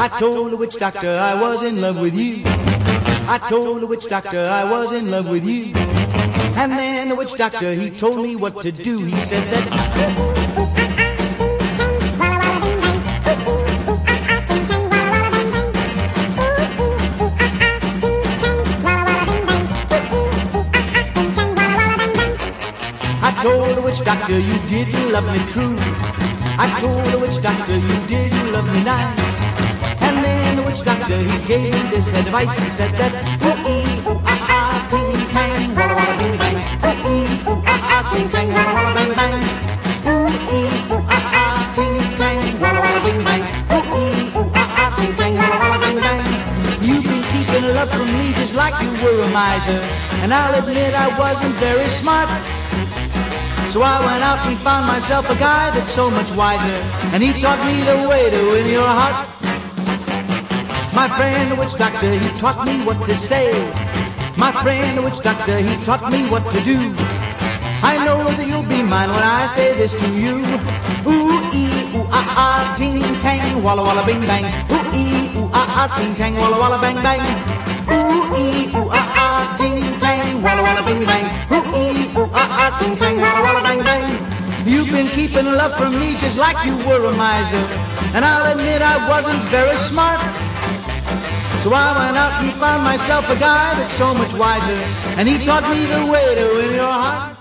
I told the witch doctor I was in love with you. I told the witch doctor I was in love with you. And then the witch doctor, he told me what to do. He said that. I told the witch doctor you didn't love me true. I told the witch doctor you didn't love me nice. Doctor he gave this advice. He said that ooh ee ooh ah ah ting tang walla walla bing bang. Ooh ee ooh ah ah ting tang walla walla bang bang. Ooh ee ooh ah ah ting tang walla walla bing bang. Ooh ee ooh ah ah ting tang walla walla bang bang. You've been keeping love from me just like you were a miser. And I'll admit I wasn't very smart. So I went out and found myself a guy that's so much wiser. And he taught me the way to win your heart. My friend, the witch doctor, he taught me what to say. My friend, the witch doctor, he taught me what to do. I know that you'll be mine when I say this to you. Ooh, ee, ooh, ah, ah, ting, tang, walla, walla, bing, bang. Ooh, ee, ooh, ah, ah, ting, tang, walla, walla, bang, bang. Ooh, ee, ooh, ah, ah, ting, tang, walla, walla, bing, bang. Ooh, ee, ooh, ah, ah, ting, tang, walla, walla, bang, bang. You've been keeping love from me just like you were a miser. And I'll admit I wasn't very smart. So I went out and found myself a guy that's so much wiser. And he taught me the way to win your heart.